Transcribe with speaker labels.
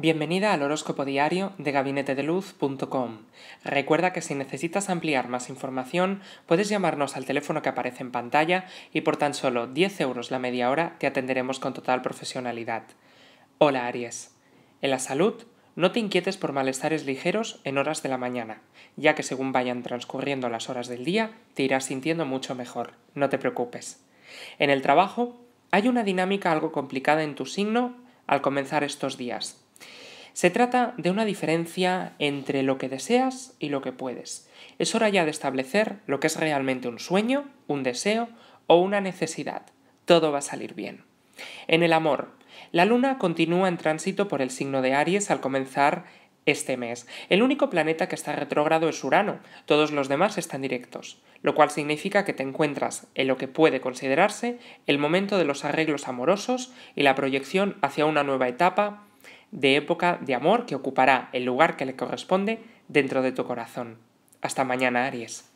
Speaker 1: Bienvenida al horóscopo diario de gabinetedeluz.com. Recuerda que si necesitas ampliar más información, puedes llamarnos al teléfono que aparece en pantalla y por tan solo 10 euros la media hora te atenderemos con total profesionalidad. Hola Aries. En la salud, no te inquietes por malestares ligeros en horas de la mañana, ya que según vayan transcurriendo las horas del día, te irás sintiendo mucho mejor. No te preocupes. En el trabajo, hay una dinámica algo complicada en tu signo al comenzar estos días se trata de una diferencia entre lo que deseas y lo que puedes. Es hora ya de establecer lo que es realmente un sueño, un deseo o una necesidad. Todo va a salir bien. En el amor, la luna continúa en tránsito por el signo de Aries al comenzar este mes. El único planeta que está retrógrado es Urano, todos los demás están directos, lo cual significa que te encuentras en lo que puede considerarse el momento de los arreglos amorosos y la proyección hacia una nueva etapa de época de amor que ocupará el lugar que le corresponde dentro de tu corazón. Hasta mañana, Aries.